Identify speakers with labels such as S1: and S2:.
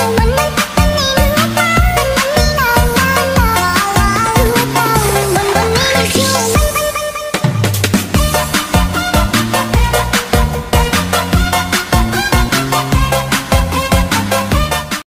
S1: Oh,